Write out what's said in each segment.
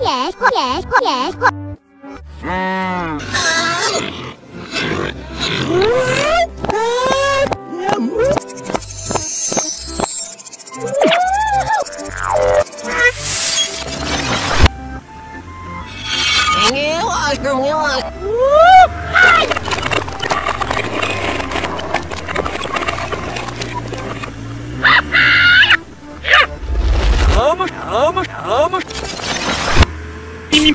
Yes, yes, yes. Hmm.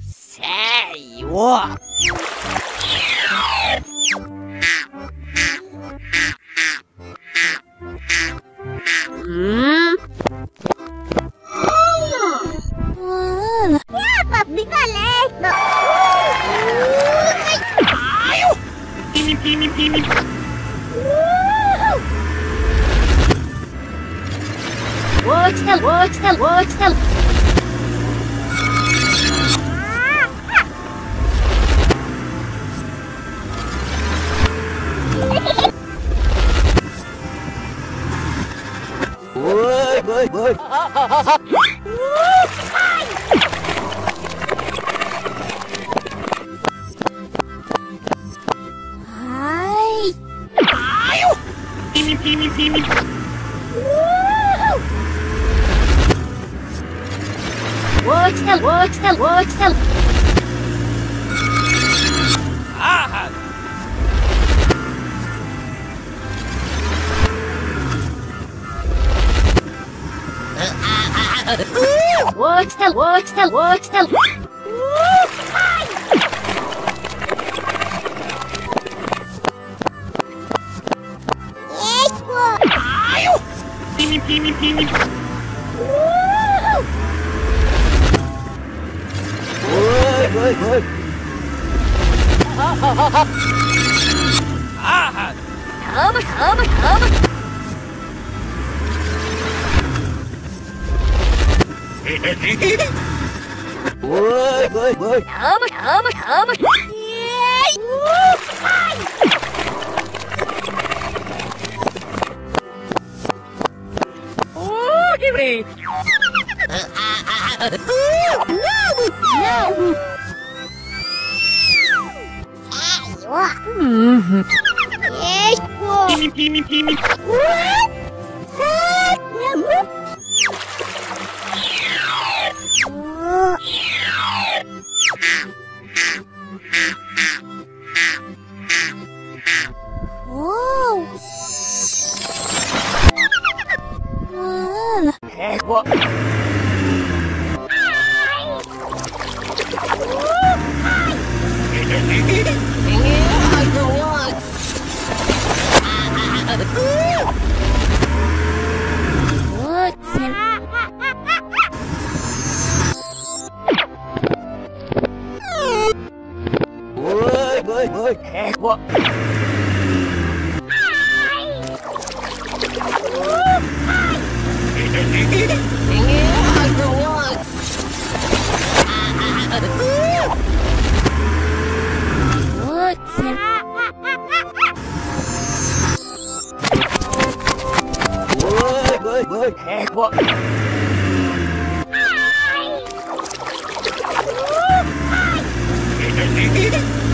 Sério? Hum? Hum. Ah, picolé! Ai! Them, watch them. Oi, oi, oi. Hi. Pimi, pimi, pimi. Watch them, watch them, watch them. Ah, Watch them, watch them, watch them. pimi, pimi, pimi. Oi, oi, oi. Ah, Come, come, come. oi, oi, oi. Come, come, come. Oh, give me. No. Uhum. Uou! Mano! Ai! Ai! What? Eh, what?